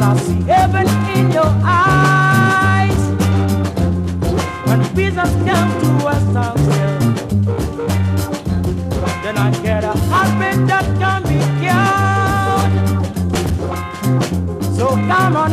Cause I see heaven in your eyes. When Jesus comes to us, I'll Then I get a heartbeat that can be cured. So come on,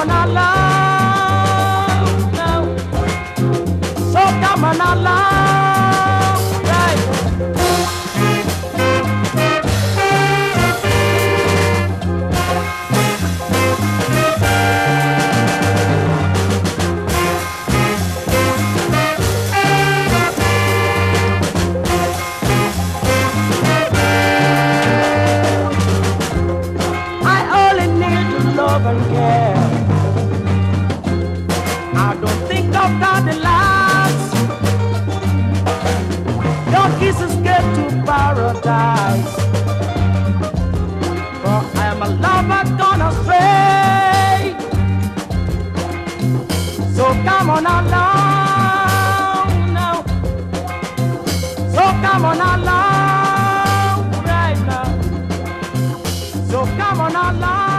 on our love. So come on Allah.